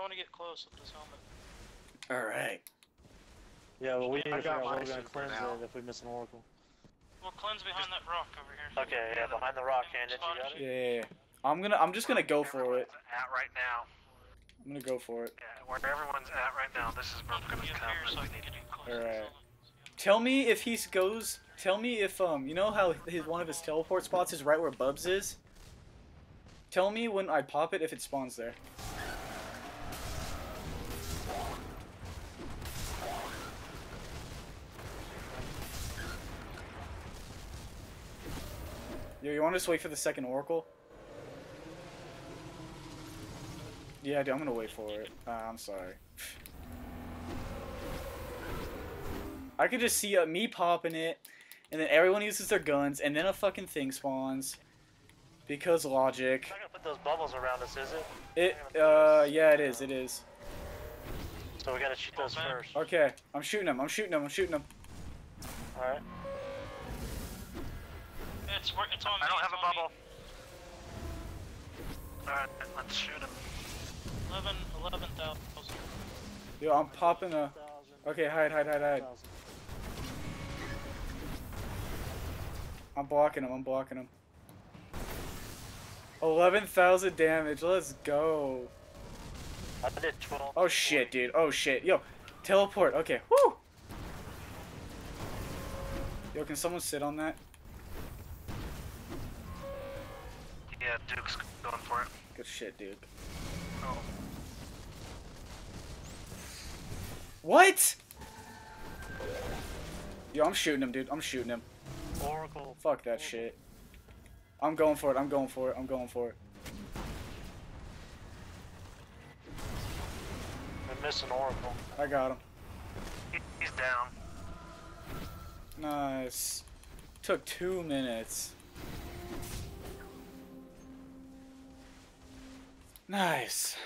I want to get close with this helmet. Alright. Yeah, well, we need to I figure got out my what we're gonna cleanse now. it if we miss an oracle. We'll cleanse behind that rock over here. Okay, yeah, behind the rock, Candid, you got it? Yeah. I'm gonna I'm just gonna go for it. At right now. I'm gonna go for it. Yeah, where everyone's at right now, this is where I'm we're gonna gonna come. so I and can we get need in close. Alright. Tell me if he goes. Tell me if um you know how his one of his teleport spots is right where Bubs is. Tell me when I pop it if it spawns there. Yo, you want to just wait for the second oracle? Yeah, dude, I'm gonna wait for it. Uh, I'm sorry. I could just see uh, me popping it, and then everyone uses their guns, and then a fucking thing spawns. Because logic. Not gonna put those bubbles around us, is it? It, uh, yeah, it is, it is. So we gotta shoot those Oh, first. Okay, I'm shooting him, I'm shooting him, I'm shooting him. Alright. It's, wor- it's on I don't have a bubble. Alright, let's shoot him. 11, 11,000. Yo, I'm popping a. Okay, hide, hide, hide, hide. I'm blocking him, I'm blocking him. 11,000 damage, let's go. I did 12. Oh shit, dude, oh shit. Yo, teleport, okay, woo! Yo, can someone sit on that? Yeah, Duke's going for it. Good shit, dude. Oh. What? Yo, I'm shooting him, dude. I'm shooting him. Oracle. Fuck that shit. I'm going for it. I'm going for it. I'm going for it. We missed an oracle. I got him. He's down. Nice. Took two minutes. Nice.